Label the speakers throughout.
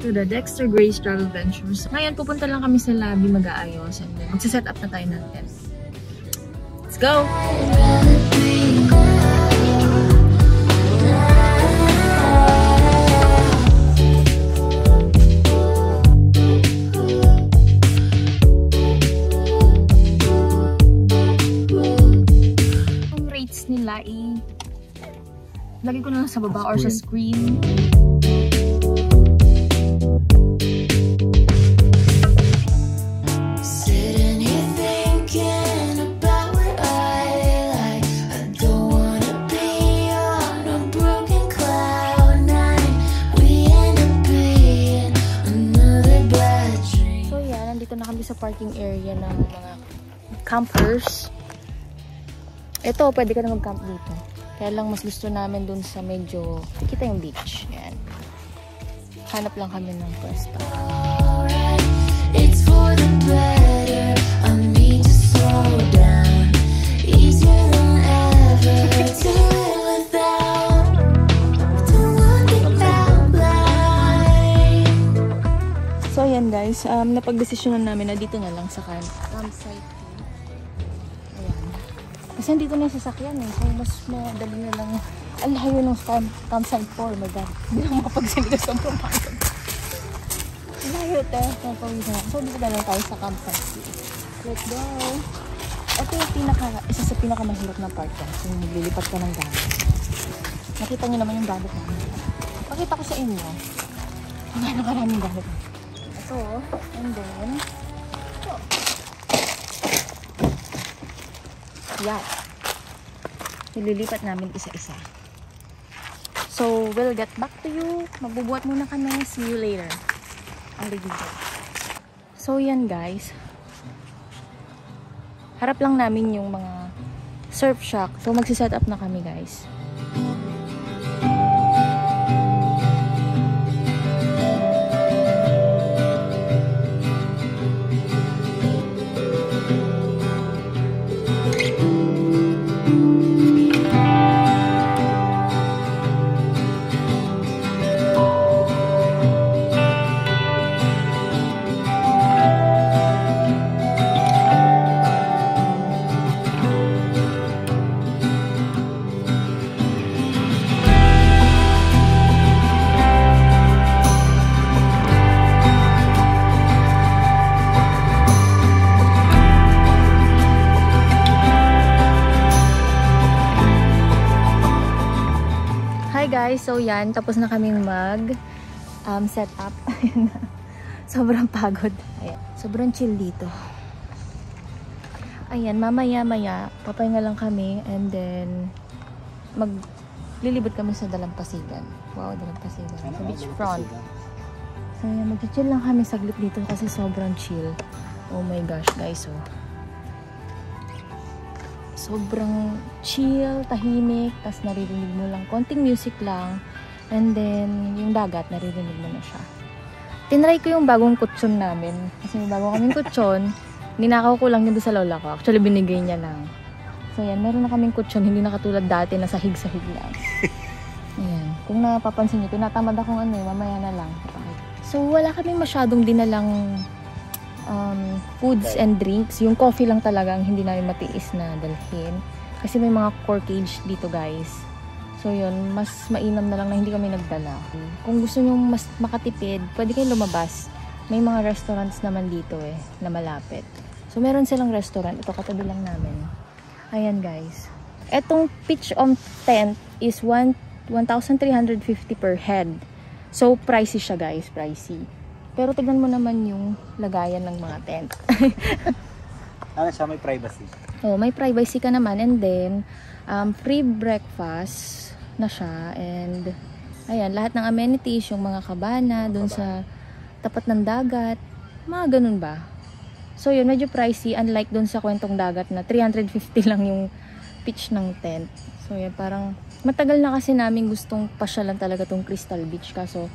Speaker 1: the Dexter Grace Travel Ventures. Ngayon, pupunta lang kami sa lobby mag-aayos and then magsiset up na tayo ng tent. Let's go! Yung rates nila i lagi ko na lang sa baba or sa screen. Parking area ng mga campers. Ito, pwede ka na mag-camp dito. Kaya lang mas gusto namin dun sa medyo kita yung beach. Yan. Hanap lang kami ng pwesto.
Speaker 2: Alright, it's for the better.
Speaker 1: Um, napag-desisyonan namin na dito na lang sa camp campsite. Ayan. Kasi dito na yung sasakyan eh. So mas madali na lang. Ang layo ng camp, campsite 4. My God. Hindi na makapagsin dito sa pagod. Ang layo te. Napawisan ako. So dito na lang tayo sa campsite. Let's go. Ito yung pinaka, isa sa pinakamahirap na part ko. So maglilipat ka ng gamit. Nakita niyo naman yung gamit namin. Pakita ko sa inyo. Kung gaano karaming gamit namin. Ito, and then, ito. Yan. Nililipat namin isa-isa. So, we'll get back to you. Magbubuhat muna kami. See you later. Video. So, yan guys. Harap lang namin yung mga surf shack. So, magsiset up na kami guys. So yan, tapos na kaming mag um, set up. Sobrang pagod. Ayan. Sobrang chill dito. Ayan, mamaya-maya, papahinga lang kami and then mag lilibot kami sa Dalampasigan. Wow, Dalampasigan. Sa beachfront. So mag-chill lang kami saglit dito kasi sobrang chill. Oh my gosh, guys, oh. Sobrang chill, tahimik, tas naririnig mo lang, konting music lang, and then yung dagat, naririnig mo na siya. Tinry ko yung bagong kutsyon namin, kasi may bago kaming kutsyon, ninakaw ko lang yun sa lola ko. Actually, binigay niya lang. So yan, meron na kaming kutsyon, hindi na katulad dati na sahig-sahig lang. Ayan. Kung napapansin niyo, tinatamad akong ano eh, mamaya na lang. So, wala kaming masyadong dinalang um, foods and drinks. Yung coffee lang talaga ang hindi namin matiis na dalhin. Kasi may mga corkage dito guys. So yun, mas mainam na lang na hindi kami nagdala. Kung gusto nyo mas makatipid, pwede kayong lumabas. May mga restaurants naman dito eh, na malapit. So meron silang restaurant. Ito katabi lang namin. Ayan guys. Etong pitch on tent is 1 1,350 per head. So pricey siya guys, pricey. Pero tignan mo naman yung lagayan ng mga tent.
Speaker 3: Ano siya, may privacy.
Speaker 1: oh, may privacy ka naman and then um, free breakfast na siya and ayan, lahat ng amenities, yung mga kabana dun sa tapat ng dagat, mga ganun ba. So yun, medyo pricey unlike dun sa kwentong dagat na 350 lang yung pitch ng tent. So yan, parang matagal na kasi namin gustong pasyalan talaga tong Crystal Beach kaso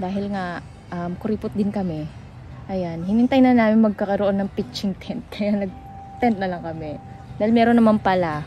Speaker 1: dahil nga um, kuripot din kami. Ayan, hinintay na namin magkakaroon ng pitching tent. Kaya nag-tent na lang kami. Dahil meron naman pala.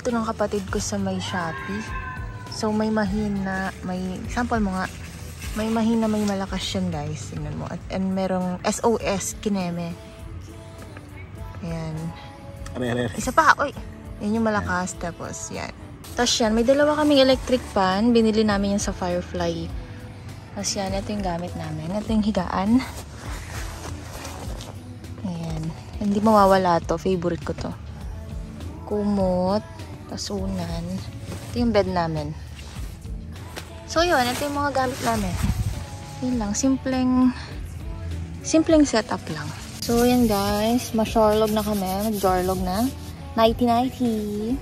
Speaker 1: Ilaw. Binili to ng kapatid ko sa may Shopee. So, may mahina, may, sample mo nga, may mahina, may malakas yan guys. Tingnan mo. At, and merong SOS kineme. Ayan.
Speaker 3: Are, are, are.
Speaker 1: Isa pa, oy. Yan yung malakas. Tapos, yan. Tapos yan, may dalawa kaming electric fan. Binili namin yan sa Firefly. Tapos yan, ito yung gamit namin. Ito yung higaan. Ayan. Hindi mawawala to. Favorite ko to. Kumot. Tapos unan. Ito yung bed namin. So yun, ito yung mga gamit namin. Yun lang, simpleng simpleng setup lang. So yan guys, ma-shorlog na kami, mag-jorlog na. Nighty-nighty.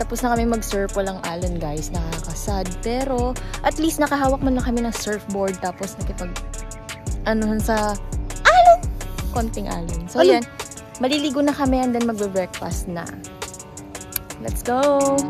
Speaker 1: Tapos na kami mag-surf. Walang alon guys, nakakasad. Pero at least nakahawak man lang kami ng surfboard tapos nakipag ano sa alon! Konting alon. So
Speaker 3: Alon?
Speaker 1: yan, maliligo na kami and then magbe-breakfast na. Let's go!